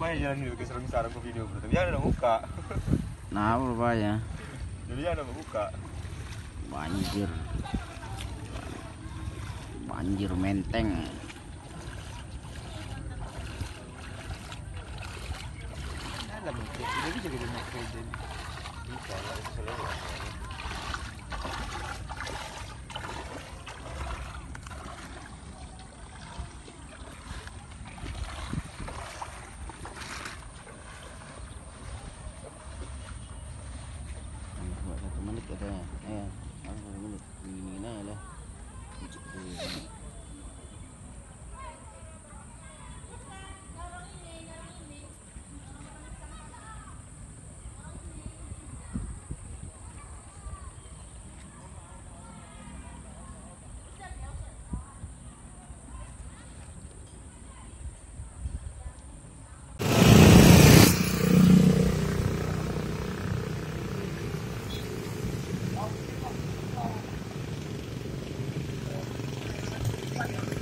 Jalan dulu ke video bro. Tapi jangan ada buka. Nah, apa ya? Jadi jangan ada buka. Banjir. Banjir menteng. Hindi bisa kita na Bisa lah. satu menit katanya. ya. you